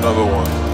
another one.